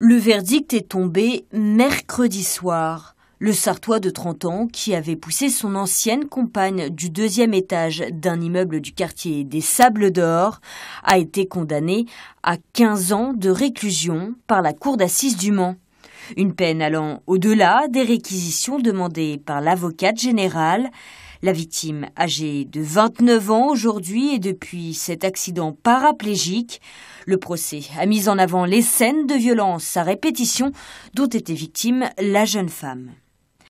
Le verdict est tombé mercredi soir. Le Sartois de 30 ans, qui avait poussé son ancienne compagne du deuxième étage d'un immeuble du quartier des Sables d'Or, a été condamné à 15 ans de réclusion par la Cour d'assises du Mans. Une peine allant au-delà des réquisitions demandées par l'avocate générale. La victime, âgée de 29 ans aujourd'hui et depuis cet accident paraplégique, le procès a mis en avant les scènes de violence à répétition dont était victime la jeune femme.